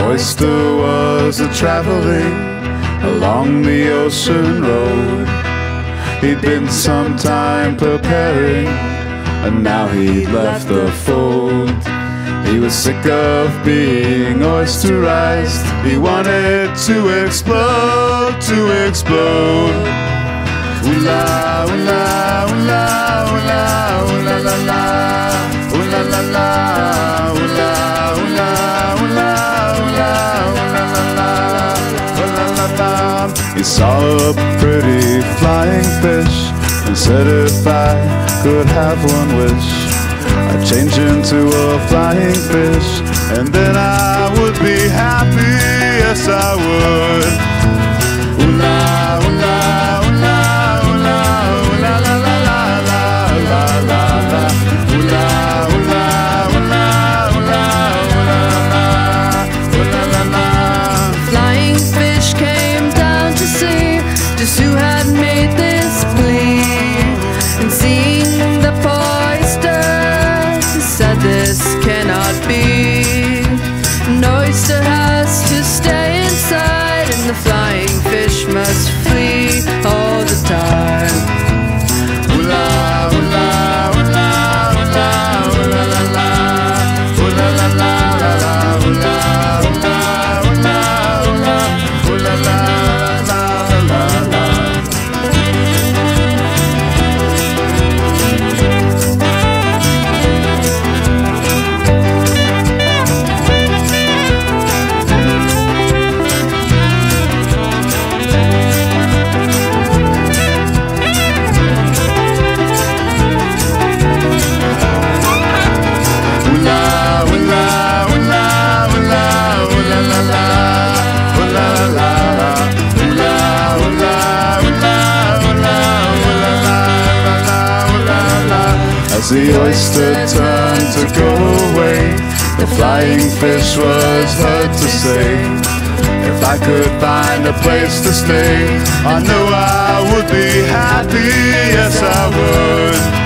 oyster was a traveling along the ocean road. He'd been some time preparing, and now he'd left the fold. He was sick of being oysterized. He wanted to explode, to explode. Ooh la, ooh la, ooh la, ooh la, ooh la la la, He saw a pretty flying fish and said if I could have one wish, I'd change into a flying fish and then I would be happy. Yes, I would. Ooh us free all the time. As the oyster turned to go away, the flying fish was heard to say. If I could find a place to stay, I know I would be happy, yes I would.